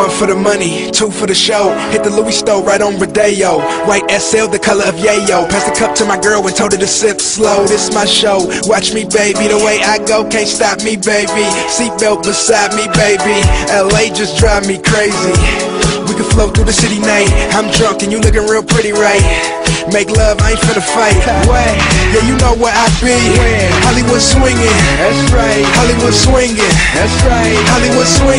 One for the money, two for the show. Hit the Louis store right on Rodeo. White SL, the color of yayo. Pass the cup to my girl and told her to sip slow. This my show. Watch me, baby. The way I go can't stop me, baby. Seatbelt beside me, baby. LA just drive me crazy. We can flow through the city night. I'm drunk and you looking real pretty, right? Make love, I ain't finna fight. Way. Yeah, you know where I be. Hollywood swinging. That's right. Hollywood swinging. That's right. Hollywood swinging.